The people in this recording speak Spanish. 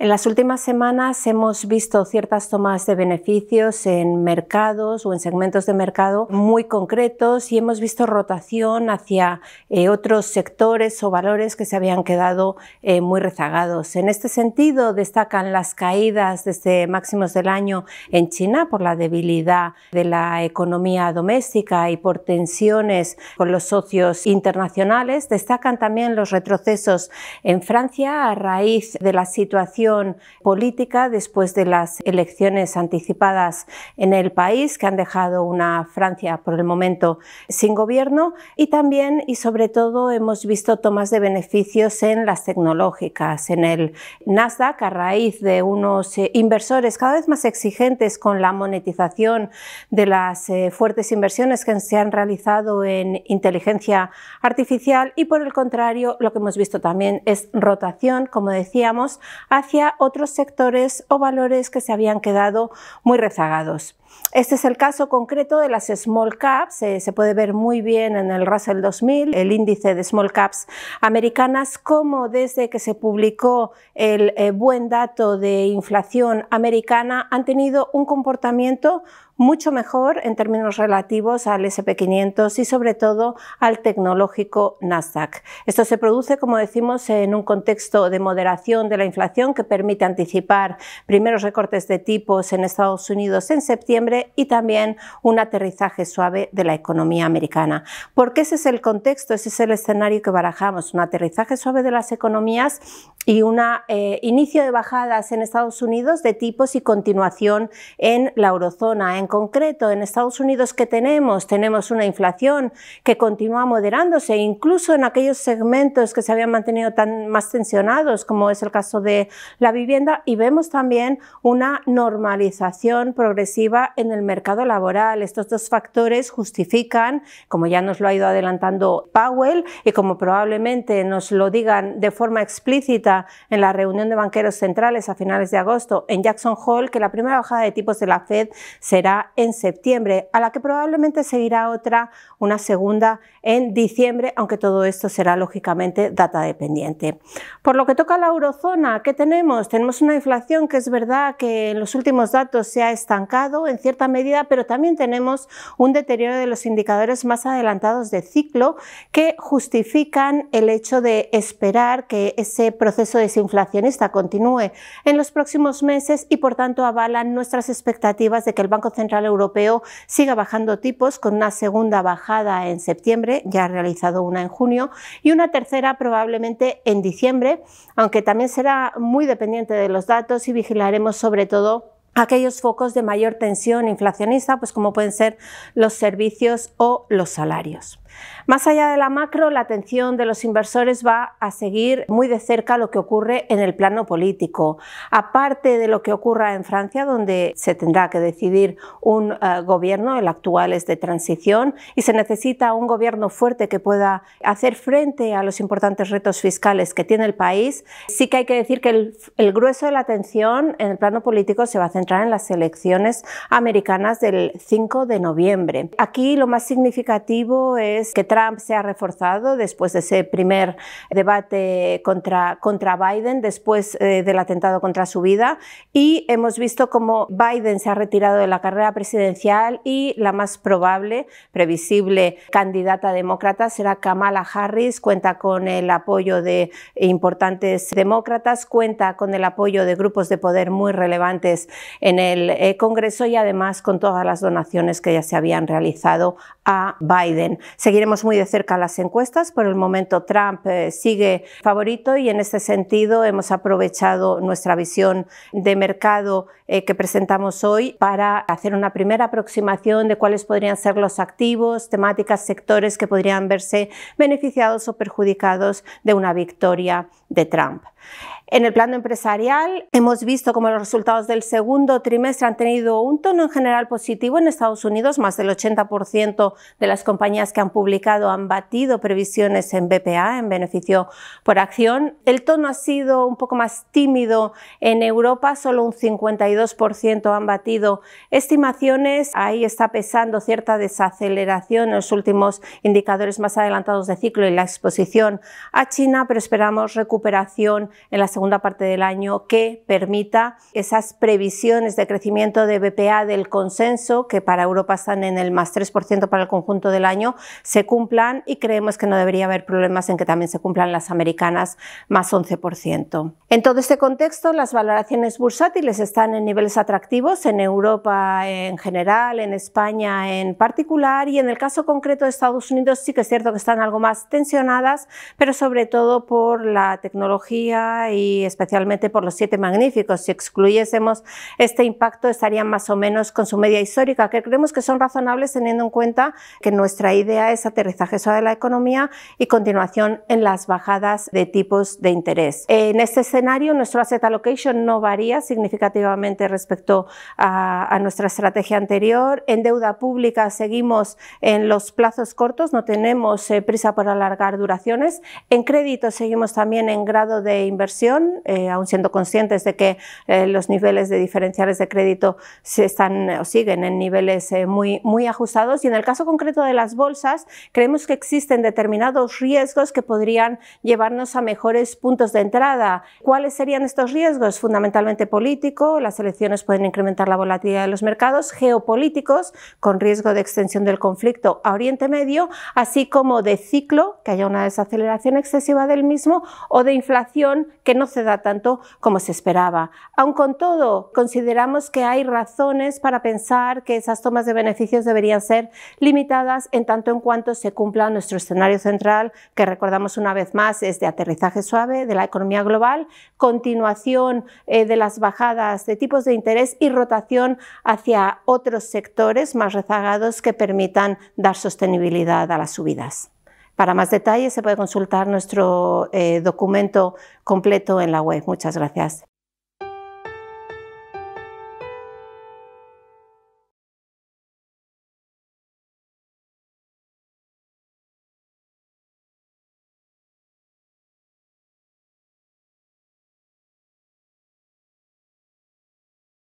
En las últimas semanas hemos visto ciertas tomas de beneficios en mercados o en segmentos de mercado muy concretos y hemos visto rotación hacia eh, otros sectores o valores que se habían quedado eh, muy rezagados. En este sentido, destacan las caídas desde máximos del año en China por la debilidad de la economía doméstica y por tensiones con los socios internacionales. Destacan también los retrocesos en Francia a raíz de la situación política después de las elecciones anticipadas en el país que han dejado una Francia por el momento sin gobierno. Y también y sobre todo hemos visto tomas de beneficios en las tecnológicas, en el Nasdaq a raíz de unos eh, inversores cada vez más exigentes con la monetización de las eh, fuertes inversiones que se han realizado en inteligencia artificial. Y por el contrario lo que hemos visto también es rotación, como decíamos, hacia otros sectores o valores que se habían quedado muy rezagados. Este es el caso concreto de las small caps, eh, se puede ver muy bien en el Russell 2000, el índice de small caps americanas, como desde que se publicó el eh, buen dato de inflación americana han tenido un comportamiento mucho mejor en términos relativos al SP500 y sobre todo al tecnológico Nasdaq. Esto se produce, como decimos, en un contexto de moderación de la inflación que permite anticipar primeros recortes de tipos en Estados Unidos en septiembre y también un aterrizaje suave de la economía americana. Porque ese es el contexto, ese es el escenario que barajamos, un aterrizaje suave de las economías y un eh, inicio de bajadas en Estados Unidos de tipos y continuación en la eurozona, en concreto, en Estados Unidos, ¿qué tenemos? Tenemos una inflación que continúa moderándose, incluso en aquellos segmentos que se habían mantenido tan más tensionados, como es el caso de la vivienda, y vemos también una normalización progresiva en el mercado laboral. Estos dos factores justifican, como ya nos lo ha ido adelantando Powell y como probablemente nos lo digan de forma explícita en la reunión de banqueros centrales a finales de agosto en Jackson Hole, que la primera bajada de tipos de la Fed será en septiembre, a la que probablemente seguirá otra, una segunda en diciembre, aunque todo esto será lógicamente data dependiente. Por lo que toca a la eurozona, ¿qué tenemos? Tenemos una inflación que es verdad que en los últimos datos se ha estancado en cierta medida, pero también tenemos un deterioro de los indicadores más adelantados de ciclo que justifican el hecho de esperar que ese proceso desinflacionista continúe en los próximos meses y por tanto avalan nuestras expectativas de que el Banco Central Europeo siga bajando tipos con una segunda bajada en septiembre, ya ha realizado una en junio, y una tercera probablemente en diciembre, aunque también será muy dependiente de los datos y vigilaremos sobre todo aquellos focos de mayor tensión inflacionista, pues como pueden ser los servicios o los salarios. Más allá de la macro, la atención de los inversores va a seguir muy de cerca lo que ocurre en el plano político. Aparte de lo que ocurra en Francia, donde se tendrá que decidir un eh, gobierno, el actual es de transición, y se necesita un gobierno fuerte que pueda hacer frente a los importantes retos fiscales que tiene el país, sí que hay que decir que el, el grueso de la atención en el plano político se va a centrar en las elecciones americanas del 5 de noviembre. Aquí lo más significativo es que Trump se ha reforzado después de ese primer debate contra, contra Biden, después eh, del atentado contra su vida, y hemos visto cómo Biden se ha retirado de la carrera presidencial y la más probable, previsible candidata demócrata será Kamala Harris, cuenta con el apoyo de importantes demócratas, cuenta con el apoyo de grupos de poder muy relevantes en el eh, Congreso y además con todas las donaciones que ya se habían realizado a Biden. Seguiremos muy de cerca las encuestas. Por el momento Trump eh, sigue favorito y en este sentido hemos aprovechado nuestra visión de mercado eh, que presentamos hoy para hacer una primera aproximación de cuáles podrían ser los activos, temáticas, sectores que podrían verse beneficiados o perjudicados de una victoria de Trump. En el plano empresarial, hemos visto como los resultados del segundo trimestre han tenido un tono en general positivo en Estados Unidos. Más del 80% de las compañías que han publicado han batido previsiones en BPA, en beneficio por acción. El tono ha sido un poco más tímido en Europa, solo un 52% han batido estimaciones. Ahí está pesando cierta desaceleración en los últimos indicadores más adelantados de ciclo y la exposición a China, pero esperamos recuperación en las segunda parte del año que permita esas previsiones de crecimiento de BPA del consenso, que para Europa están en el más 3% para el conjunto del año, se cumplan y creemos que no debería haber problemas en que también se cumplan las americanas más 11%. En todo este contexto, las valoraciones bursátiles están en niveles atractivos en Europa en general, en España en particular y en el caso concreto de Estados Unidos sí que es cierto que están algo más tensionadas, pero sobre todo por la tecnología y especialmente por los siete magníficos. Si excluyésemos este impacto estarían más o menos con su media histórica, que creemos que son razonables teniendo en cuenta que nuestra idea es aterrizaje suave de la economía y continuación en las bajadas de tipos de interés. En este escenario nuestro asset allocation no varía significativamente respecto a, a nuestra estrategia anterior. En deuda pública seguimos en los plazos cortos, no tenemos eh, prisa por alargar duraciones. En crédito seguimos también en grado de inversión, eh, aún siendo conscientes de que eh, los niveles de diferenciales de crédito se están o siguen en niveles muy, muy ajustados. Y en el caso concreto de las bolsas, creemos que existen determinados riesgos que podrían llevarnos a mejores puntos de entrada. ¿Cuáles serían estos riesgos? Fundamentalmente político, las elecciones pueden incrementar la volatilidad de los mercados, geopolíticos, con riesgo de extensión del conflicto a Oriente Medio, así como de ciclo, que haya una desaceleración excesiva del mismo, o de inflación que no se da tanto como se esperaba. Aun con todo, consideramos que hay razones para pensar que esas tomas de beneficios deberían ser limitadas en tanto en cuanto se cumpla nuestro escenario central, que recordamos una vez más es de aterrizaje suave de la economía global, continuación eh, de las bajadas de tipos de interés y rotación hacia otros sectores más rezagados que permitan dar sostenibilidad a las subidas. Para más detalles se puede consultar nuestro eh, documento completo en la web. Muchas gracias.